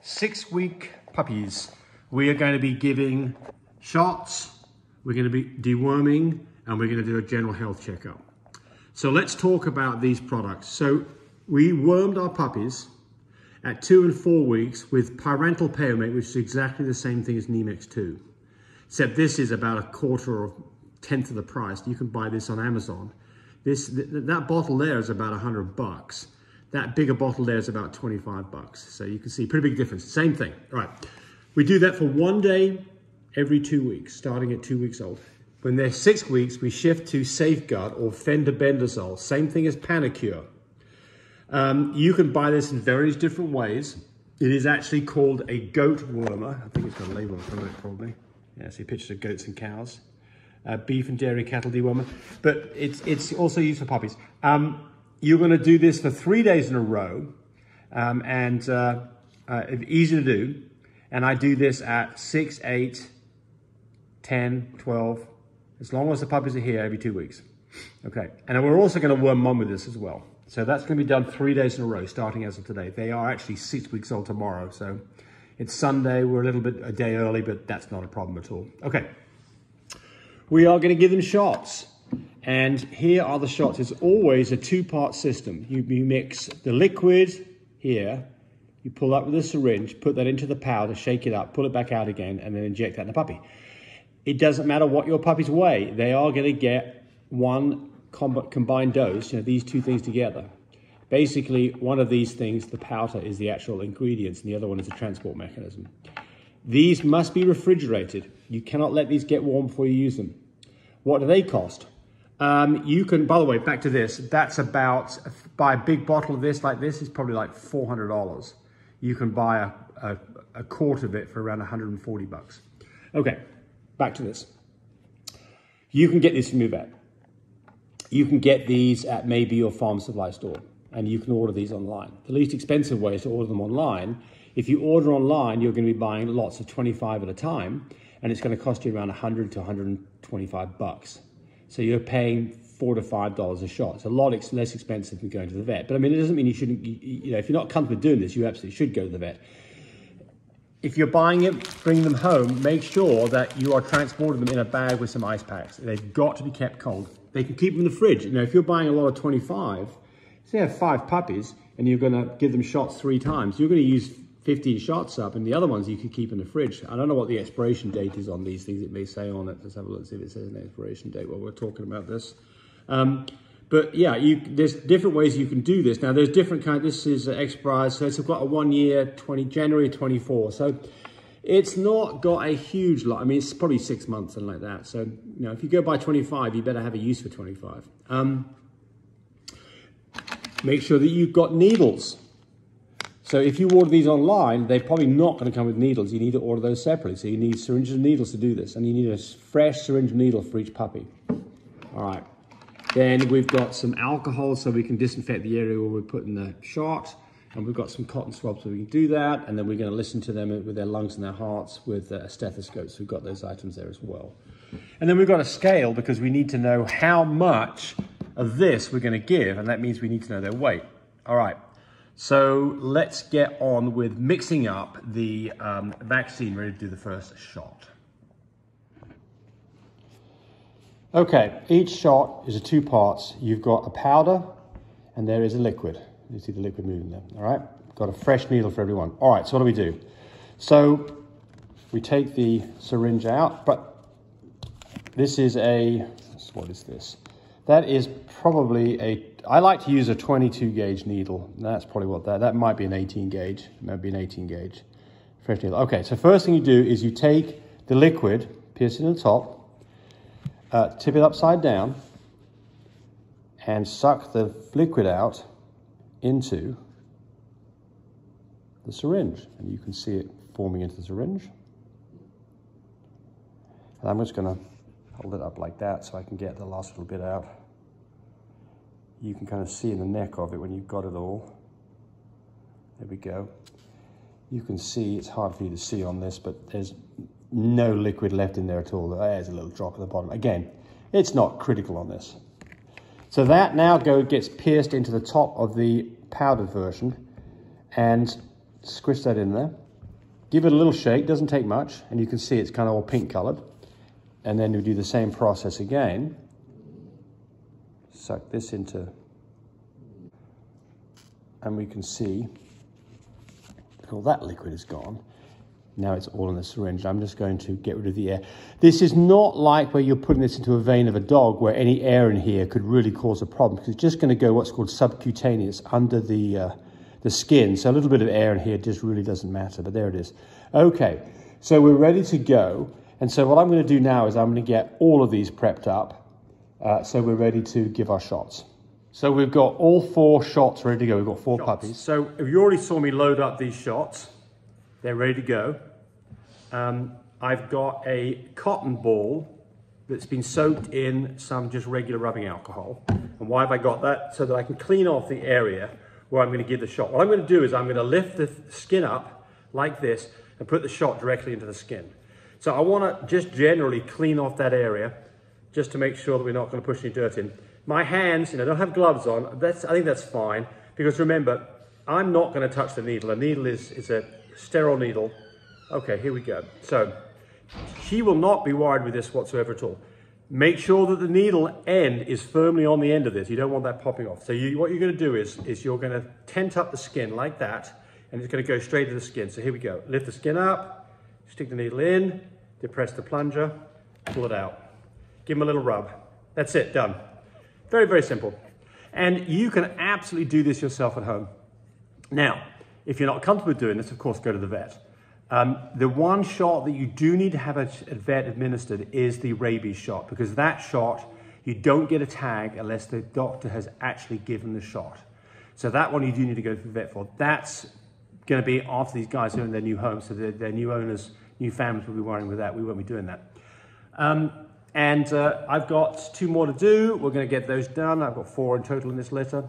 six week puppies. We are going to be giving shots, we're going to be deworming, and we're going to do a general health checkup. So let's talk about these products. So we wormed our puppies at two and four weeks with Pyrantel Pamoate, which is exactly the same thing as Nemex 2. Except this is about a quarter or tenth of the price. You can buy this on Amazon. This th That bottle there is about 100 bucks. That bigger bottle there is about 25 bucks. So you can see pretty big difference. Same thing. All right. We do that for one day every two weeks, starting at two weeks old. When they're six weeks, we shift to Safeguard or Fendobendazole. Same thing as Panacur. Um, you can buy this in various different ways. It is actually called a goat wormer. I think it's got a label in front of it probably. Yeah, see pictures of goats and cows. Uh, beef and dairy cattle dewormer. But it's, it's also used for puppies. Um, you're going to do this for three days in a row. Um, and uh, uh, easy to do. And I do this at 6, 8, 10, 12, as long as the puppies are here every two weeks. Okay, and we're also going to worm mum with this as well. So that's going to be done three days in a row, starting as of today. They are actually six weeks old tomorrow, so it's Sunday. We're a little bit a day early, but that's not a problem at all. Okay, we are going to give them shots. And here are the shots. It's always a two-part system. You, you mix the liquid here, you pull up with a syringe, put that into the powder, shake it up, pull it back out again, and then inject that in the puppy. It doesn't matter what your puppies weigh. They are going to get one combined dose, you know, these two things together. Basically, one of these things, the powder, is the actual ingredients, and the other one is the transport mechanism. These must be refrigerated. You cannot let these get warm before you use them. What do they cost? Um, you can, by the way, back to this, that's about, buy a big bottle of this like this is probably like $400. You can buy a, a, a quart of it for around 140 bucks. Okay, back to this. You can get this from your vet. You can get these at maybe your farm supply store and you can order these online. The least expensive way is to order them online. If you order online, you're going to be buying lots of 25 at a time and it's going to cost you around 100 to 125 bucks. So you're paying four to five dollars a shot. It's a lot ex less expensive than going to the vet. But I mean, it doesn't mean you shouldn't. You, you know, if you're not comfortable doing this, you absolutely should go to the vet. If you're buying it, bring them home. Make sure that you are transporting them in a bag with some ice packs. They've got to be kept cold. They can keep them in the fridge. You know, if you're buying a lot of 25, say you have five puppies and you're going to give them shots three times, you're going to use 15 shots up, and the other ones you can keep in the fridge. I don't know what the expiration date is on these things. It may say on it. Let's have a look, see if it says an expiration date while we're talking about this. Um, but yeah, you, there's different ways you can do this. Now, there's different kind. This is expired, so it's got a one year, 20 January 24. So it's not got a huge lot. I mean, it's probably six months and like that. So you know, if you go by 25, you better have a use for 25. Um, make sure that you've got needles. So if you order these online, they're probably not going to come with needles. You need to order those separately. So you need syringes and needles to do this. And you need a fresh syringe and needle for each puppy. All right. Then we've got some alcohol so we can disinfect the area where we're putting the shot. And we've got some cotton swabs so we can do that. And then we're going to listen to them with their lungs and their hearts with a stethoscope. So we've got those items there as well. And then we've got a scale because we need to know how much of this we're going to give. And that means we need to know their weight. All right. So let's get on with mixing up the um, vaccine ready to do the first shot. Okay, each shot is a two parts. You've got a powder and there is a liquid. You see the liquid moving there, all right? Got a fresh needle for everyone. All right, so what do we do? So we take the syringe out, but this is a, what is this? That is probably a I like to use a 22 gauge needle. That's probably what that, that might be an 18 gauge, maybe an 18 gauge fresh needle. Okay, so first thing you do is you take the liquid, pierce it in the top, uh, tip it upside down, and suck the liquid out into the syringe. And you can see it forming into the syringe. And I'm just gonna hold it up like that so I can get the last little bit out you can kind of see in the neck of it when you've got it all. There we go. You can see, it's hard for you to see on this, but there's no liquid left in there at all. There's a little drop at the bottom. Again, it's not critical on this. So that now go gets pierced into the top of the powdered version and squish that in there. give it a little shake, doesn't take much, and you can see it's kind of all pink colored. And then we do the same process again. Suck this into, and we can see all that liquid is gone. Now it's all in the syringe. I'm just going to get rid of the air. This is not like where you're putting this into a vein of a dog where any air in here could really cause a problem because it's just going to go what's called subcutaneous under the, uh, the skin. So a little bit of air in here just really doesn't matter, but there it is. Okay, so we're ready to go. And so what I'm going to do now is I'm going to get all of these prepped up. Uh, so we're ready to give our shots. So we've got all four shots ready to go. We've got four shots. puppies. So if you already saw me load up these shots, they're ready to go. Um, I've got a cotton ball that's been soaked in some just regular rubbing alcohol. And why have I got that? So that I can clean off the area where I'm going to give the shot. What I'm going to do is I'm going to lift the skin up like this and put the shot directly into the skin. So I want to just generally clean off that area just to make sure that we're not going to push any dirt in. My hands, you know, don't have gloves on. That's, I think that's fine because remember, I'm not going to touch the needle. A needle is, is a sterile needle Okay, here we go. So she will not be worried with this whatsoever at all. Make sure that the needle end is firmly on the end of this. You don't want that popping off. So you, what you're going to do is, is you're going to tent up the skin like that, and it's going to go straight to the skin. So here we go. Lift the skin up, stick the needle in, depress the plunger, pull it out. Give them a little rub. That's it, done. Very, very simple. And you can absolutely do this yourself at home. Now, if you're not comfortable doing this, of course, go to the vet. Um, the one shot that you do need to have a, a vet administered is the rabies shot because that shot, you don't get a tag unless the doctor has actually given the shot. So that one you do need to go to the vet for. That's going to be after these guys are in their new homes, so their, their new owners, new families will be worrying with that. We won't be doing that. Um, and uh, I've got two more to do. We're going to get those done. I've got four in total in this litter.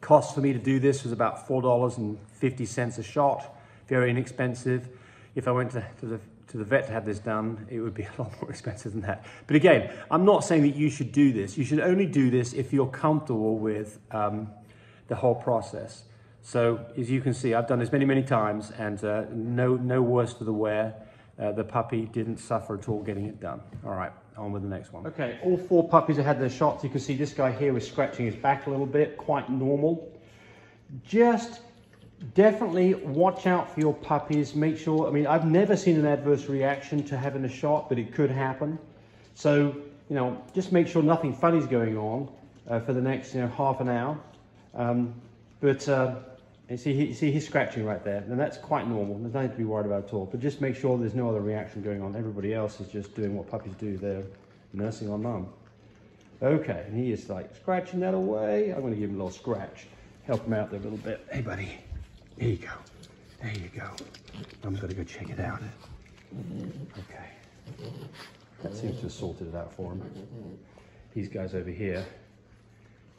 Cost for me to do this was about $4.50 a shot very inexpensive. If I went to, to, the, to the vet to have this done, it would be a lot more expensive than that. But again, I'm not saying that you should do this. You should only do this if you're comfortable with um, the whole process. So as you can see, I've done this many, many times and uh, no, no worse for the wear. Uh, the puppy didn't suffer at all getting it done. All right, on with the next one. Okay, all four puppies have had their shots. You can see this guy here was scratching his back a little bit, quite normal. Just definitely watch out for your puppies. Make sure, I mean, I've never seen an adverse reaction to having a shot, but it could happen. So, you know, just make sure nothing funny is going on uh, for the next, you know, half an hour. Um, but you see, he, see, he's scratching right there, and that's quite normal. There's nothing to be worried about at all. But just make sure there's no other reaction going on. Everybody else is just doing what puppies do. They're nursing on mum. Okay, and he is like scratching that away. I'm going to give him a little scratch, help him out there a little bit. Hey, buddy. There you go. There you go. I'm going to go check it out. Okay. That seems to have sorted it out for him. These guys over here,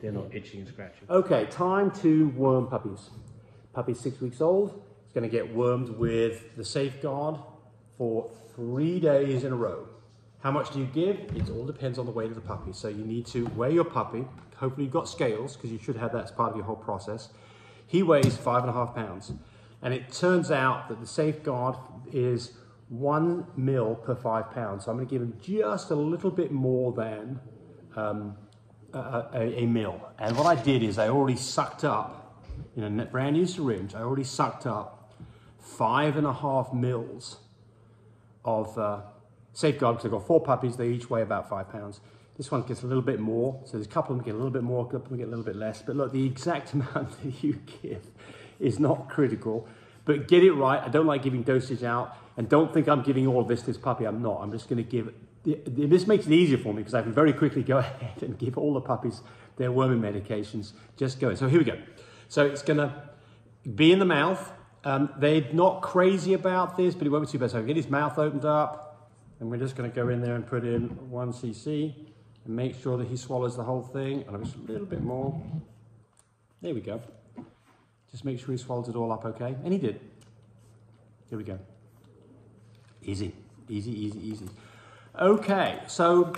they're not itching and scratching. Okay, time to worm puppies. Puppy's six weeks old. It's going to get wormed with the safeguard for three days in a row. How much do you give? It all depends on the weight of the puppy. So you need to weigh your puppy. Hopefully you've got scales because you should have that as part of your whole process. He weighs five and a half pounds. And it turns out that the safeguard is one mil per five pounds. So I'm going to give him just a little bit more than um, a, a, a, mil. And what I did is I already sucked up, in a brand new syringe, I already sucked up five and a half mils of uh, safeguard because I've got four puppies. They each weigh about five pounds. This one gets a little bit more. So there's a couple of them get a little bit more, a couple of them get a little bit less. But look, the exact amount that you give is not critical. But get it right. I don't like giving dosage out. And don't think I'm giving all of this to this puppy. I'm not. I'm just going to give... This makes it easier for me because I can very quickly go ahead and give all the puppies their worming medications. Just go. So here we go. So it's going to be in the mouth. Um, they're not crazy about this, but it won't be too bad. So get his mouth opened up. And we're just going to go in there and put in one cc and make sure that he swallows the whole thing. And just a little bit more. There we go. Just make sure he swallows it all up okay. And he did. Here we go. Easy, easy, easy, easy. Okay, so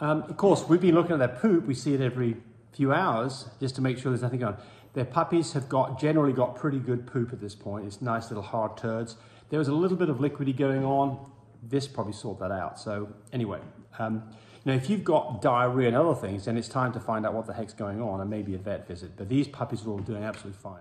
um, of course we've been looking at that poop. We see it every few hours just to make sure there's nothing going on. Their puppies have got generally got pretty good poop at this point. It's nice little hard turds. There was a little bit of liquidy going on. This probably sorted that out. So anyway, um, now if you've got diarrhea and other things, then it's time to find out what the heck's going on and maybe a vet visit. But these puppies are all doing absolutely fine.